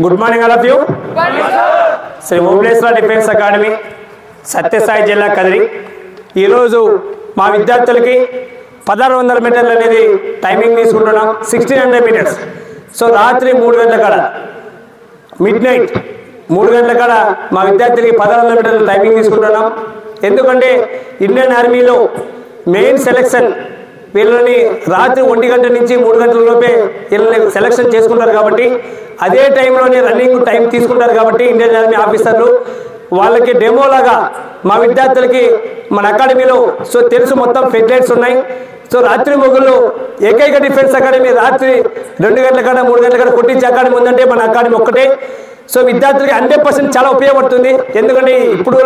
Good morning all of you. Shri Bhuvaneswara defence academy Sathya Sai జిల్లా కదిరి. ఈరోజు మా విద్యార్థులకి పదహారు వందల మీటర్లు అనేది టైమింగ్ తీసుకుంటున్నాం సిక్స్టీన్ హండ్రెడ్ మీటర్స్ సో రాత్రి మూడు గంటల కాడ మిడ్ నైట్ మూడు గంటల కాడ మా విద్యార్థులకి పదహారు వందల మీటర్ల టైమింగ్ తీసుకుంటున్నాం. ఎందుకంటే ఇండియన్ ఆర్మీలో మెయిన్ సెలెక్షన్ వీళ్ళని రాత్రి ఒంటి గంట నుంచి మూడు గంటల లోపే వీళ్ళని సెలెక్షన్ చేసుకుంటారు కాబట్టి అదే టైంలోనే రన్నింగ్ టైం తీసుకుంటారు కాబట్టి ఇండియన్ ఆర్మీ ఆఫీసర్లు వాళ్ళకి డెమో లాగా మా విద్యార్థులకి మన అకాడమీలో సో తెలుసు మొత్తం ఫెసిలిటీస్ ఉన్నాయి. సో రాత్రి మొగుళ్ళు ఏకైక డిఫెన్స్ అకాడమీ రాత్రి రెండు గంటల కన్నా మూడు గంటల కన్నా కొట్టించే అకాడమీ ఉందంటే మన అకాడమీ ఒక్కటే. సో విద్యార్థులకి హండ్రెడ్ పర్సెంట్ చాలా ఉపయోగపడుతుంది. ఎందుకంటే ఇప్పుడు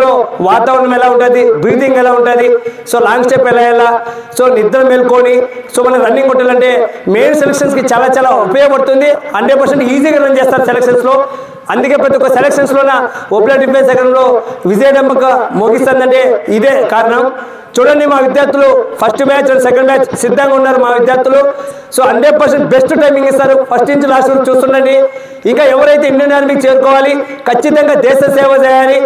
వాతావరణం ఎలా ఉంటుంది బ్రీతింగ్ ఎలా ఉంటుంది సో లాంగ్ స్టెప్ ఎలా ఎలా సో నిద్ర మేల్కొని సో మనం రన్నింగ్ కొట్టాలంటే మెయిన్ సెలక్షన్స్కి చాలా చాలా ఉపయోగపడుతుంది. హండ్రెడ్ పర్సెంట్ ఈజీగా రన్ చేస్తారు సెలక్షన్స్లో. అందుకే ప్రతి ఒక్క సెలక్షన్స్లోన ఓపెన్ డిఫెన్స్ సెకండ్లో విజయడంబక మోగిస్తుందంటే ఇదే కారణం. చూడండి మా విద్యార్థులు ఫస్ట్ మ్యాచ్ సెకండ్ మ్యాచ్ సిద్ధంగా ఉన్నారు మా విద్యార్థులు. So hundred percent best timing ఇస్తారు. ఫస్ట్ నుంచి లాస్ట్ వరకు చూస్తుండండి. ఇంకా ఎవరైతే ఇండియన్ ఆర్మీకి చేరుకోవాలి ఖచ్చితంగా దేశ సేవ చేయాలి.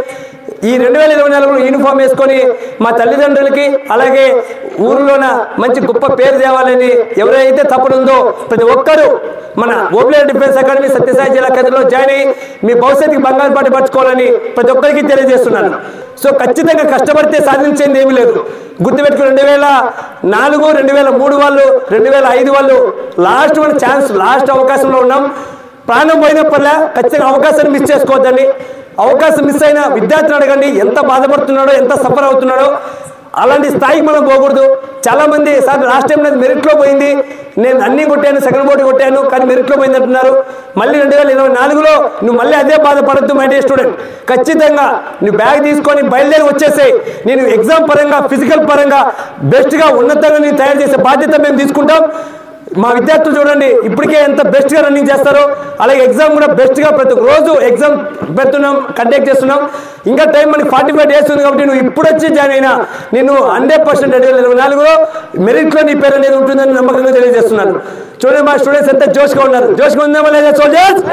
ఈ రెండు వేల ఇరవై నాలుగులో యూనిఫామ్ వేసుకొని మా తల్లిదండ్రులకి అలాగే ఊరిలోన మంచి గొప్ప పేరు తేవాలని ఎవరైతే తప్పుడుందో ప్రతి ఒక్కరూ మన ఓపెన్ డిఫెన్స్ అకాడమీ సత్యసాయి జిల్లా కేంద్రంలో జాయిన్ అయ్యి మీ భవిష్యత్తుకి బంగారు పాటు పట్టుకోవాలని ప్రతి ఒక్కరికి తెలియజేస్తున్నాను. సో ఖచ్చితంగా కష్టపడితే సాధించేది ఏమీ లేదు. గుర్తుపెట్టుకుని రెండు వేల నాలుగు రెండు వేల మూడు వాళ్ళు రెండు వేల ఐదు వాళ్ళు లాస్ట్ వన్ ఛాన్స్ లాస్ట్ అవకాశంలో ఉన్నాం. ప్రాణం పోయినప్పుడల్లా ఖచ్చితంగా అవకాశాన్ని మిస్ చేసుకోవద్దండి. అవకాశం మిస్ అయిన విద్యార్థిని అడగండి ఎంత బాధపడుతున్నాడో ఎంత సఫర్ అవుతున్నాడో. అలాంటి స్థాయికి మనం పోకూడదు. చాలామంది సార్ లాస్ట్ టైం నాకు మెరిట్లో పోయింది. నేను అన్ని కొట్టాను సెకండ్ బోర్డు కొట్టాను కానీ మెరిట్లో పోయింది అంటున్నారు. మళ్ళీ రెండు వేల ఇరవై నాలుగులో నువ్వు మళ్ళీ అదే బాధపడద్దు మై డే స్టూడెంట్ ఖచ్చితంగా నువ్వు బ్యాగ్ తీసుకొని బయలుదేరి వచ్చేసే. నేను ఎగ్జామ్ పరంగా ఫిజికల్ పరంగా బెస్ట్గా ఉన్నతంగా నేను తయారు చేసే బాధ్యత మేము తీసుకుంటాం. మా విద్యార్థులు చూడండి ఇప్పటికే ఎంత బెస్ట్గా రన్నింగ్ చేస్తారో అలాగే ఎగ్జామ్ కూడా బెస్ట్గా ప్రతి రోజు ఎగ్జామ్ పెడుతున్నాం కండక్ట్ చేస్తున్నాం. ఇంకా టైం మనకి ఫార్టీ ఫైవ్ డేస్ ఉంది కాబట్టి నువ్వు ఇప్పుడు వచ్చి జాయిన్ అయినా నేను హండ్రెడ్ పర్సెంట్ రెండు వేల ఇరవై నాలుగులో మెరిట్లో నీ పేరు అనేది ఉంటుందని నమ్మకంగా తెలియజేస్తున్నాను. చూడండి మా స్టూడెంట్స్ ఎంత జోష్గా ఉన్నారు. జోష్గా ఉందామా లేదా సోల్జర్స్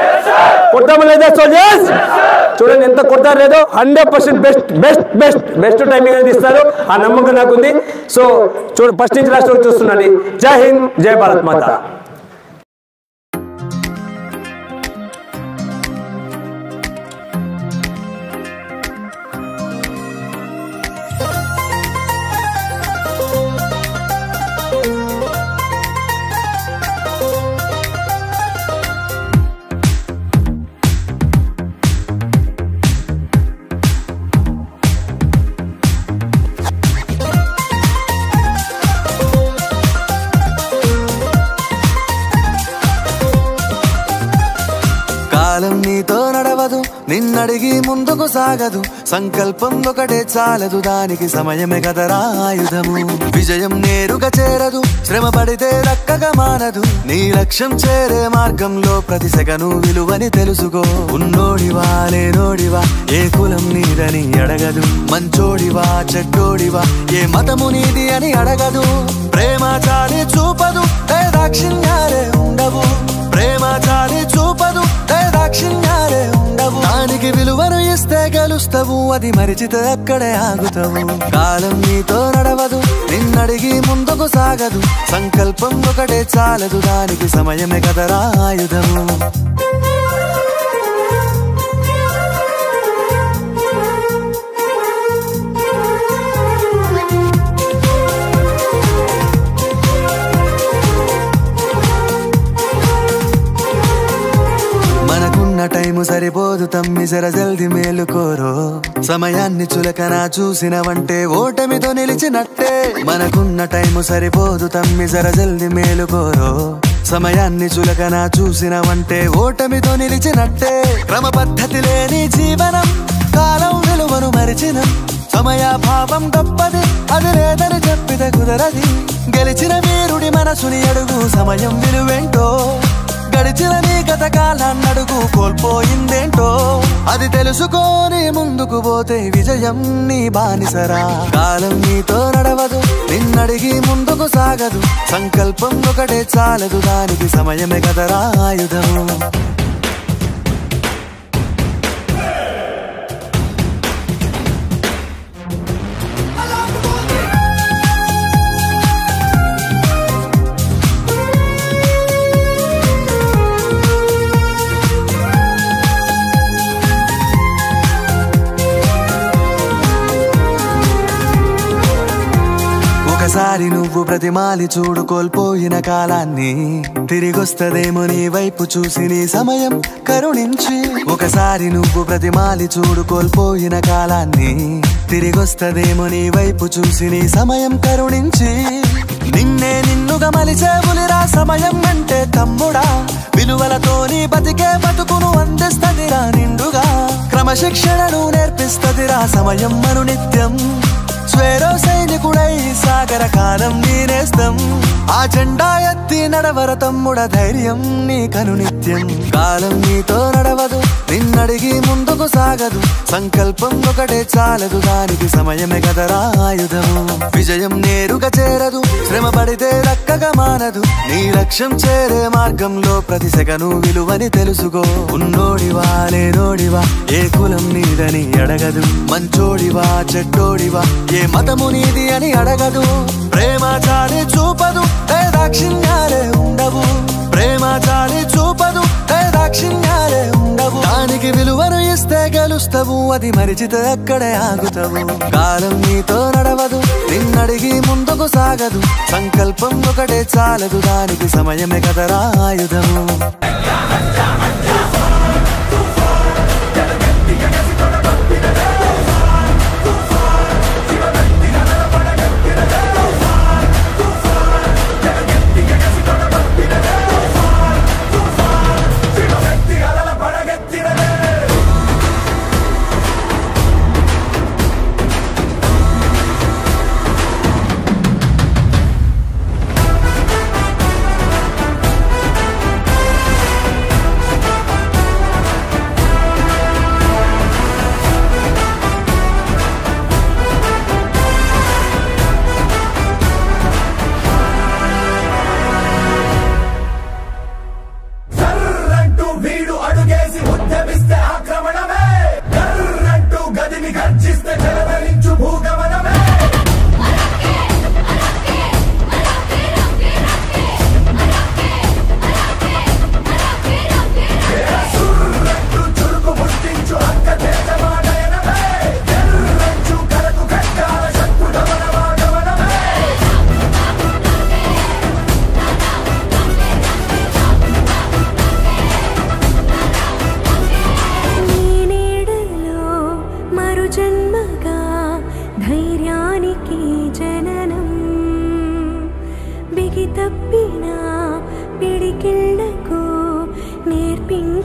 కొడతామా లేదా సోల్జర్స్ చూడండి ఎంత కొడతారు లేదో hundred percent best best best best timing అనేది ఇస్తారు. ఆ నమ్మకం నాకు ఉంది సో చూడండి ఫస్ట్ నుంచి లాస్ట్ వరకు చూస్తున్నాను. జై హింద్ జై భారత్ మాత కాలం నడిగి ముందుకు సాగదు. సంకల్పం ఒకటే చాలదు. దానికి సమయమే కదరా ఆయుధము. విజయం నేరుగా చేరదు. శ్రమ పడితే రక్కగా మానదు. నీ లక్ష్యం చేరే మార్గంలో ప్రతి సెగను విలువని తెలుసుకో. ఉన్నోడివా లేనోడివా ఏ కులం నీదని అడగదు. మంచోడివా చెడ్డోడివా ఏ మతము నీది అని అడగదు. ప్రేమ చాలి చూపదు. దాక్షిణ్యాలే ఉండవు. ప్రేమ చాలి చూపదు దాక్షిణ్యాలే ఉండవు. దానికి విలువను ఇస్తే గెలుస్తావు అది మరిచితే అక్కడే ఆగుతావు. కాలం నీతో నడవదు నిన్నడిగి ముందుకు సాగదు. సంకల్పం ఒకటే చాలదు దానికి సమయమే కదరా ఆయుధము. జర జల్ది మేలుకోరో. సమయాన్ని చులకనా చూసినవంటే ఓటమితో నిలిచినట్టే. మనకున్న టైము సరిపోదు తమ్మి జర జల్ది మేలుకోరో. సమయాన్ని చులకనా చూసినవంటే ఓటమితో నిలిచినట్టే. క్రమ పద్ధతి లేని జీవనం కాలం విలువను మరిచిన. సమయాభావం గొప్పది అది లేదని చెప్పితే కుదరది. గెలిచిన వీరుడి మనసుని అడుగు సమయం విలువేంటో. గడిచిన నీ గత కాలాన్నడుగు కోల్పోయిందేంటో అది తెలుసుకొని ముందుకు పోతే విజయం నీ బానిసరా. కాలం నీతో నడవదు నిన్నడిగి ముందుకు సాగదు సంకల్పం ఒకటే చాలదు దానికి సమయమే కదరా ఆయుధం. ఒకసారి నువ్వు ప్రతిమాలి చూడు కోల్పోయిన కాలాన్ని. తిరిగొస్తదేమో నీ వైపు చూసి నీ సమయం కరుణించి. ఒకసారి నువ్వు ప్రతిమాలి చూడు కోల్పోయిన కాలాన్ని. తిరిగొస్తదేమో నీ వైపు చూసి నీ సమయం కరుణించి. నిన్నే నిన్నుగా మలిచేవులిరా సమయం అంటే తమ్ముడా. విలువలతో నీ బతికే బతుకును అందిస్తదిరా నిండుగా. క్రమశిక్షణను నేర్పిస్తదిరా సమయం మను నిత్యం. స్వేరో సైనికుడై సాగర కాలం నేనేస్తాం ఆ జెండా ఎత్తి నడవర తమ్ముడ ధైర్యం నీ కను నిత్యం. కాలం నీతో నడవదు నిన్నడిగి ముందుకు సాగదు. సంకల్పం ఒకటే చాలదు దానికి సమయమే కదరా ఆయుధము. విజయం నేరుగా చేరదు శ్రమ పడితే దక్కగా మానదు. నీ లక్ష్యం చేరే మార్గంలో ప్రతి సెగను విలువని తెలుసుకో. ఉన్నోడివా లేనోడివా ఏ కులం నీదని అడగదు. మంచోడివా చెడ్డోడివా ఏ మతము నీది అని అడగదు. ప్రేమ చాలి చూపదు ఏ దాక్షిణ్యాలే ఉండవు. ప్రేమ చాలి చూపదు. ఏ దాక్షిణ్యాలే ఉండవు. దానికి విలువను ఇస్తే గెలుస్తావు. అది మరిచితే అక్కడే ఆగుతావు. కాలం నీతో నడవదు. నిన్నడిగి ముందుకు సాగదు. సంకల్పం ఒకటే చాలదు. దానికి సమయమే కదరా ఆయుధము.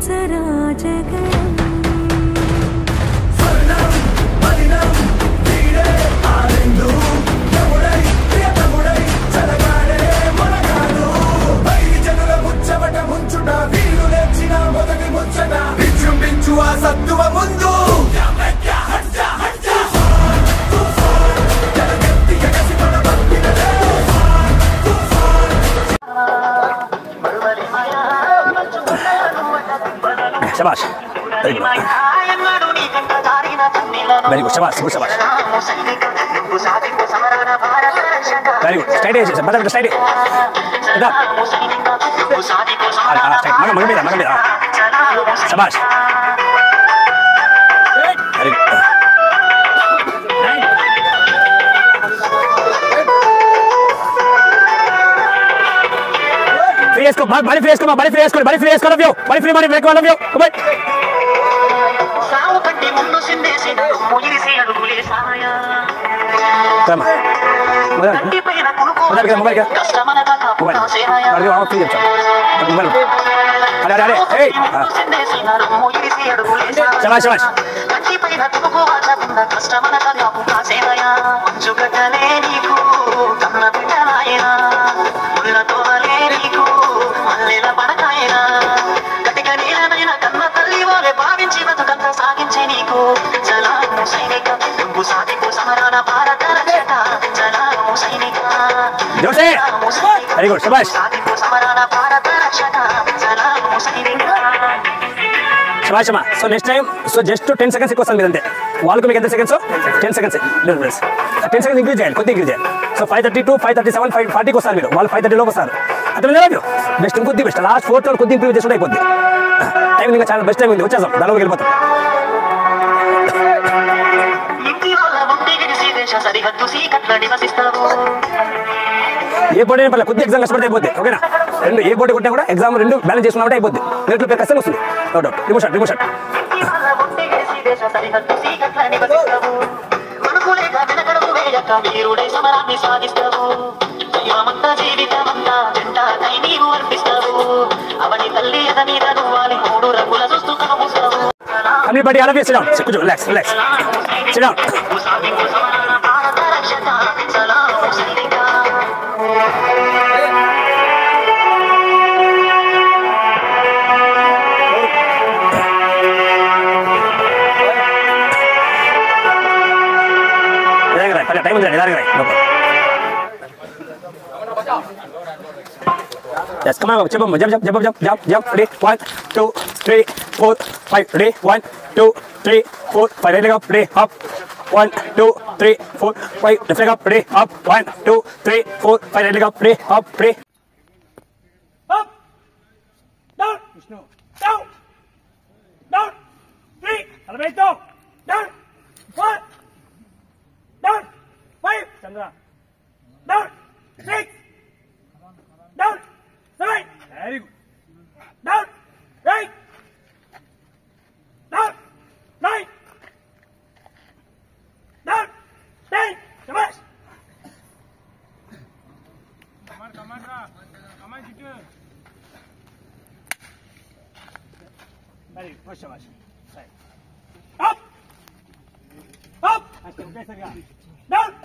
जा शाबाश। वेरी गुड गुड शाबाश गुड शाबाश। वेरी गुड स्ट्राइट है मतलब बेटा स्ट्राइट है। इधर। हाँ, हाँ, मगर मगर मगर हाँ। शाबाश। वेरी गुड बड़ी इसको बड़ी फ्रेश करो बड़ी फ्रेश करो बड़ी फ्रेश करो व्यू बड़ी फ्री बड़ी ब्रेक वाला व्यू कमाई साव कंडी मुन्नु सिंदे सिंदे मुझे से अगुले साया तमा मदन कंडी पे ना कुल को मदन मोबाइल क्या कस्टमर का का मोबाइल अरे हम फ्री अच्छा मोबाइल अरे अरे अरे ए सिंदे सिंदे मुझे से अगुले साया चला चला कंडी पे ना कुल को अच्छा बंदा कस्टमर का का मोबाइल వెరీ గుడ్ సైనిక. శబాష్ అమ్మా so next time so just ten seconds ఎక్కువ వస్తుంది మీరు అంతే వాళ్ళకి మీకు ఎంత seconds ten seconds ten seconds increase చేయాలి కొద్దిగా ఇంక్రీజ్ చేయాలి so five thirty two five thirty seven five ఫార్టీకి వస్తారు మీరు. వాళ్ళు ఫైవ్ థర్టీ లోకి వస్తారు. అట్లా లేదు బెస్ట్ ఇంకొద్ది బెస్ట్ లాస్ట్ ఫోర్త్ కొద్దిగా ఇంప్రూవ్ చేసుకుంటే అయిపోద్ది. టైం ఇంకా చాలా బెస్ట్ టైం ఉంది. వచ్చేసాం దానిలోకి వెళ్ళిపోతాం. దేశ సరిహద్దు సీకట్ల నివసిస్తావు ఏ పోటీ పర్లేదు కొద్దిగా ఎగ్జామ్ కష్టపడితే అయిపోద్ది ఓకేనా? రెండు ఏ పోటీ కొట్టినా కూడా ఎగ్జామ్ రెండు బ్యాలెన్స్ చేసుకున్నట్టు అయిపోద్ది. రేట్లు పేరు ఖచ్చితంగా వస్తుంది. నో డౌట్ రిమోషన్ రిమోషన్ వీరుడై సమరాన్ని దైవమంతా జీవితమంతా నీవు అర్పిస్తావు. అవని తల్లి ఎద మీద నువ్వాలి మూడు రంగుల చూస్తూ కనుమూస్తావు Everybody, all of you, sit down. Sit, relax, relax. Sit down. Time ಅಂದ್ರೆ ನಿಧಾನಗರೇ Yes, come on, jump, jump, jump, jump, jump, jump, jump, ready, one, two, three, four, five. Ready? One, two, three, four, five. Ready? Up. Ready? Up. One, two, three, four, five. Left leg up. Ready? Up. One, two, three, four, five. Right leg up. Ready? Up. Ready? Up. Down. Vishnu. Down. Down. Three. Elevate down. Down. One. Down. Five. Chandra. Down. 好，好，好，开始，大家，来。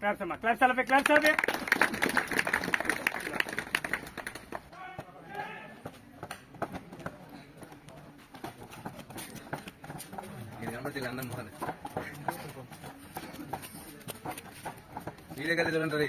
Clap, clap, clap, clap, clap, clap, clap. మీరే కదా ఉంటుంది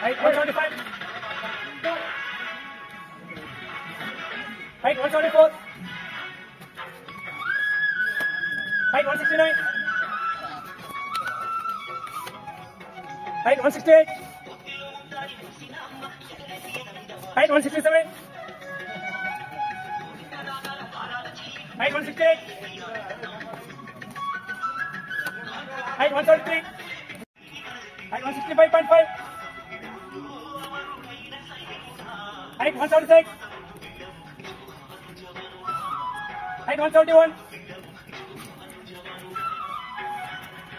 Height 175. Height 174. Height 133. Height 165.5. Height 176. Height 171.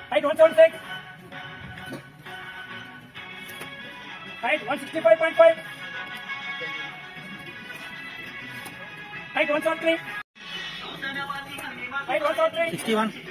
Height 176. Height 165.5. Height 173. Height 173. 61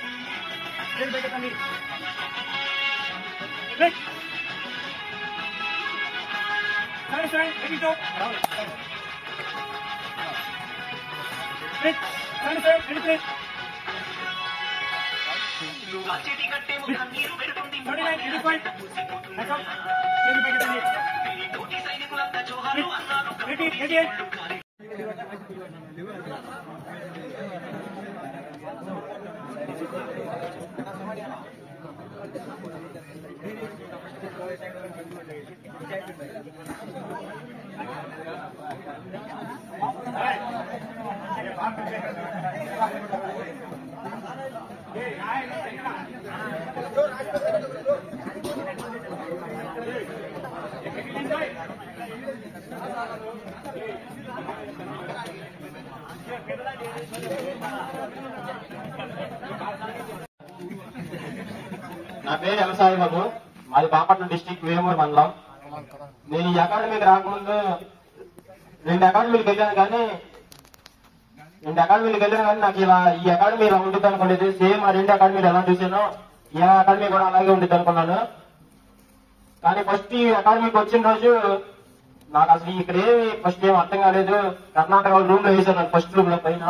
देख बेटा तमीर देख side side ready जाओ देख side side ready please thirty nine eighty five ready बेटा तमीर eighty eighty eight Thank you. జోహారు అన్నారు నా పేరు వ్యవసాయ బాబు. మాది బాపట్ల డిస్టిక్ వేమూరు మండలం. నేను ఈ అకాడమీకి రాకముందు రెండు అకాడమీలకు వెళ్ళాను కానీ రెండు అకాడమీలకు వెళ్ళాను కానీ నాకు ఇలా ఈ అకాడమీ ఇలా ఉంటుంది అనుకోలేదు సేమ్ ఆ రెండు అకాడమీలు ఎలా చూసానో ఈ అకాడమీ కూడా అలాగే ఉంటుంది అనుకున్నాను. కానీ ఫస్ట్ ఈ అకాడమీకి వచ్చిన రోజు నాకు అసలు ఇక్కడ ఏమి ఫస్ట్ ఏం అర్థం కాలేదు. కర్ణాటక రూమ్లో వేసాను ఫస్ట్ రూమ్లో పైన.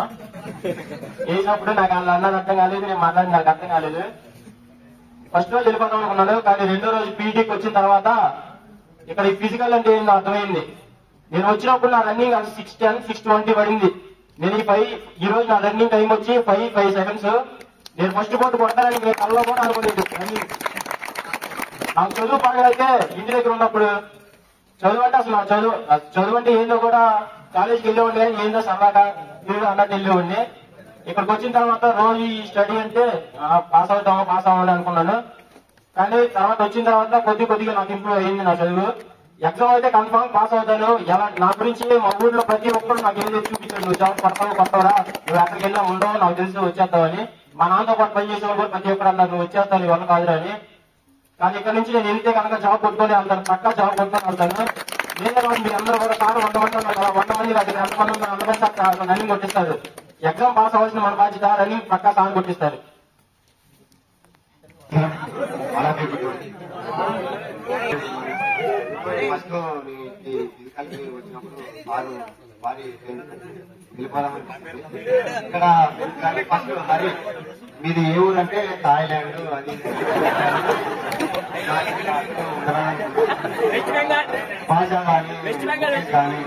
వేసినప్పుడు నాకు అలా అన్నది అర్థం కాలేదు నేను మాట్లాడి నాకు అర్థం కాలేదు. ఫస్ట్ రోజు వెళ్ళిపోతాం అనుకున్నాను కానీ రెండో రోజు పీటీకి వచ్చిన తర్వాత ఇక్కడ ఈ ఫిజికల్ అంటే ఏందో అర్థమైంది. నేను వచ్చినప్పుడు నా running six ten six twenty పడింది. నేను ఈ ఫైవ్ ఈ రోజు నా రన్నింగ్ టైం వచ్చి ఫైవ్ ఫైవ్ సెకండ్స్ నేను ఫస్ట్ పోటీ కొట్టాలని నేను కళ్ళలో కూడా అనుకోలేదు. రన్నింగ్ నాకు చదువు పడగలిగితే ఇంటి దగ్గర ఉన్నప్పుడు చదువు అంటే అసలు చదువు చదువు అంటే ఏందో కూడా కాలేజీకి వెళ్ళేవాడిని ఏందో సరదాగా ఏదో అన్నట్టు వెళ్ళేవాడిని. ఇక్కడికి వచ్చిన తర్వాత రోజు ఈ స్టడీ అంటే పాస్ అవుతావా పాస్ అవ్వాలి అనుకున్నాను. కానీ తర్వాత వచ్చిన తర్వాత కొద్ది కొద్దిగా నాకు ఇంప్రూవ్ అయ్యింది నా చదువు. ఎగ్జామ్ అయితే కన్ఫామ్ పాస్ అవుతాను. ఎలా నా గురించి మా ఊర్లో ప్రతి ఒక్కరు నాకు ఏదో చూపించాడు నువ్వు జాబ్ పడతావు పడతావురా నువ్వు ఎక్కడికి వెళ్ళా ఉండవు? నాకు తెలిసి వచ్చేస్తావని. మా నాన్నతో పాటు పనిచేసే వాళ్ళు ప్రతి ఒక్కరు అన్నారు నువ్వు వచ్చేస్తావు ఇవన్న కాదురా అని. కానీ ఇక్కడ నుంచి నేను వెళ్తే కనుక జాబ్ కొట్టుకొని అంటాను పక్కా జాబ్ కొట్టుకొని వెళ్తాను నేను మీ మీరు అందరూ కూడా సార్ వంద మంది ఉన్నారు వంద మంది అక్కడ ఎంత మంది ఉన్నారు అందరూ సార్ రన్నింగ్ కొట్టిస్తారు ఎగ్జామ్ పాస్ అవ్వాల్సిన మన బాధ్యత రన్నింగ్ పక్కా సార్ కొట్టిస్తారు. ఫస్ట్ ఫిజికల్ వచ్చినప్పుడు వారు వారి వెళ్ళిపోదామని ఇక్కడ ఫస్ట్ హరి మీది ఏ ఊరు అంటే థాయిలాండ్ అది భాష కానీ కానీ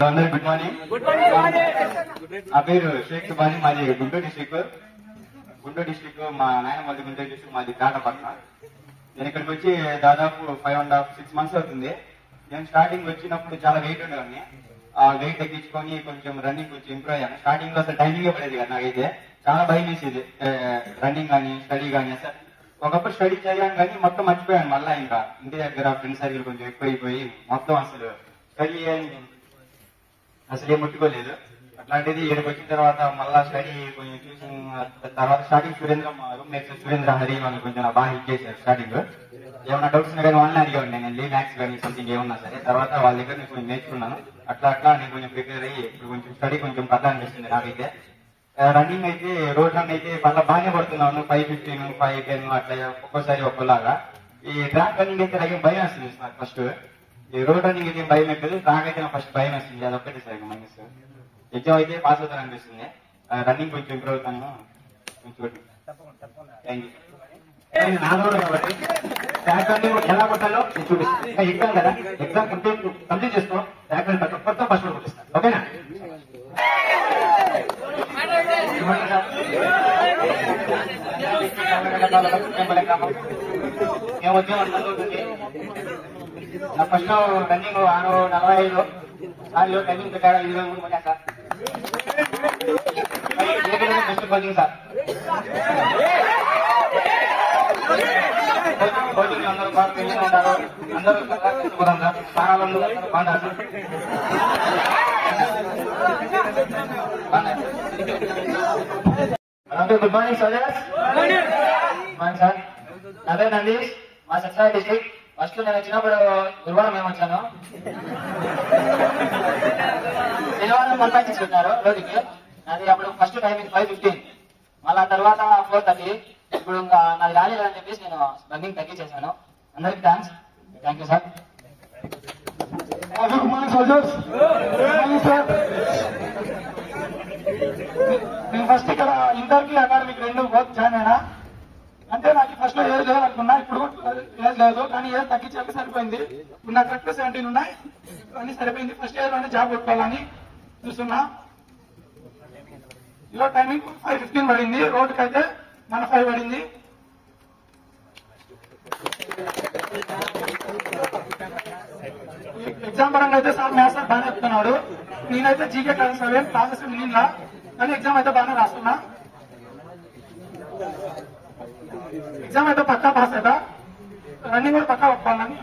అందరూ గుడ్ మార్నింగ్ నా పేరు షేక్ సుబాని మాది గుంటూరు డిస్టిక్ గుంటూరు డిస్టిక్ మా నాయన మాది గుంటూరు డిస్టిక్ మాది కాటపట్న నేను ఇక్కడికి వచ్చి దాదాపు five and half six months అవుతుంది నేను స్టార్టింగ్ వచ్చినప్పుడు చాలా వెయిట్ ఉండేవాడిని ఆ వెయిట్ తగ్గించుకొని కొంచెం రన్నింగ్ కొంచెం ఇంప్రూవ్ అయ్యాను. స్టార్టింగ్లో అసలు టైమింగ్ పడేది కదా నాకైతే. చాలా భయం వేసేది. రన్నింగ్ కానీ స్టడీ కానీ అసలు ఒకప్పుడు స్టడీ చేయడం కానీ మొత్తం మర్చిపోయాను మళ్ళా ఇంకా. ఇంటి దగ్గర ఫ్రెండ్ సర్కిల్ కొంచెం ఎక్కువైపోయి మొత్తం అసలు స్టడీ అసలు ఏం ముట్టుకోలేదు. అట్లాంటిది ఇక్కడికి వచ్చిన తర్వాత మళ్ళా స్టడీ కొంచెం చూసిన తర్వాత స్టార్టింగ్ సురేంద్ర మా సురేంద్ర హరి వాళ్ళు కొంచెం బాగా హిట్ చేశారు స్టార్టింగ్ ఏమన్నా డౌట్స్ ఉన్నా కానీ వాళ్ళని అడిగేవాడిని నేను లీ మ్యాథ్స్ కానీ సంథింగ్ ఏమన్నా సరే తర్వాత వాళ్ళ దగ్గర నేను కొంచెం నేర్చుకున్నాను. అట్లా అట్లా నేను కొంచెం ప్రిపేర్ అయ్యి ఇప్పుడు కొంచెం స్టడీ కొంచెం పట్ల అనిపిస్తుంది నాకైతే. రన్నింగ్ అయితే రోడ్ రన్ అయితే మళ్ళీ బాగానే పడుతున్నాను. ఫైవ్ ఫిఫ్టీన్ ఫైవ్ టెన్ అట్లా ఒక్కోసారి ఒక్కోలాగా. ఈ ట్రాక్ రన్నింగ్ అయితే నాకు భయం వస్తుంది నాకు ఫస్ట్ ఈ రోడ్ రన్నింగ్ అయితే భయం ఎక్కదు ట్రాక్ అయితే నాకు ఫస్ట్ భయం వస్తుంది. అది ఒక్కటి సార్ మైనస్ ఎగ్జామ్ అయితే పాస్ అవుతాను అనిపిస్తుంది రన్నింగ్ కొంచెం ఇంప్రూవ్ అవుతాను. కొంచెం థ్యాంక్ యూ నా కాబట్టి ట్రాక్ ఎలా కొట్టాలో నేను చూపిస్తాను ఇంకా ఎగ్జామ్ కదా ఎగ్జామ్ కంప్లీట్ కంప్లీట్ చేసుకో. ట్రాక్ రన్నింగ్ ప్రతి ఒక్కరితో ఫస్ట్ చూపిస్తాను ఓకేనా? మేము నా ఫస్ట్ రన్నింగ్ ఆరు నలభై ఐదు. సార్లు రన్నింగ్ పెట్టాడు ఇరవై మూడు కొట్టా sir. First coaching sir. Coaching అందరూ బాగా పెంచుతూ ఉంటారు అందరూ sir good morning sir. Morning sir నా పేరు నందీష్ మా సత్సాయి డిస్ట్రిక్ట్ ఫస్ట్ నేను వచ్చినప్పుడు గురువారం మేము వచ్చాను శనివారం వాళ్ళని పంపించి పెట్టినారు రోజుకి అది అప్పుడు ఫస్ట్ టైమింగ్ ఫైవ్ ఫిఫ్టీన్ మళ్ళా తర్వాత ఫోర్ థర్టీ ఇప్పుడు ఇంకా నాది రాలేదని చెప్పేసి నేను రన్నింగ్ తగ్గించేశాను అందరికి థ్యాంక్స్ థ్యాంక్ యూ సార్ నేను ఫస్ట్ ఇక్కడ ఇంటర్కి అకాడమిక్ రెండు బోత్ జాయిన్ అయినా. అంటే నాకు ఫస్ట్లో ఏజ్ లేదు అనుకున్నా ఇప్పుడు ఏజ్ లేదు కానీ ఏజ్ తగ్గించాక సరిపోయింది. ఇప్పుడు నాకు కరెక్ట్ సెవెంటీన్ ఉన్నాయి. అన్ని సరిపోయింది. ఫస్ట్ ఇయర్లోనే జాబ్ పెట్టుకోవాలని చూస్తున్నా. ఇలా టైమింగ్ ఫైవ్ ఫిఫ్టీన్ పడింది. రోడ్కి అయితే మన ఫైవ్ పడింది. ఎగ్జామ్ పరంగా అయితే సార్ మ్యాథ్స్ సార్ బాగానే చెప్తున్నాడు. నేనైతే జీకే క్లాస్ సెవెన్ క్లాసెస్ వినిలా కానీ ఎగ్జామ్ అయితే బాగానే రాస్తున్నా. ఎగ్జామ్ అయితే పక్కా పాస్ అవుతా రన్నింగ్ కూడా పక్కా ఒప్పుకోవాలని